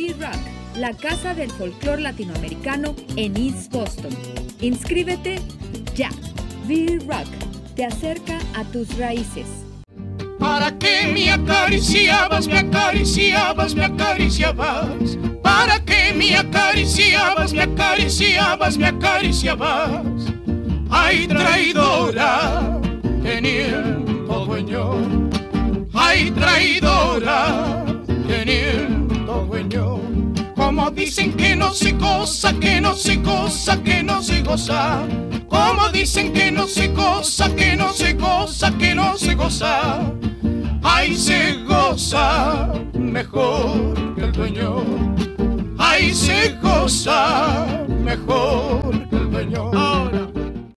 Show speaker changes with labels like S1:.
S1: V-Rock, la casa del folclore latinoamericano en East Boston. Inscríbete ya. V-Rock te acerca a tus raíces.
S2: ¿Para qué me acariciabas, me acariciabas, me acariciabas? ¿Para qué me acariciabas, me acariciabas, me acariciabas? Ay, traidora, teniendo dueño. Ay, traidora. Dicen que no se goza, que no se goza, que no se goza. Como dicen que no se goza, que no se goza, que no se goza. Ay, se goza mejor que el dueño. Ay, se goza mejor.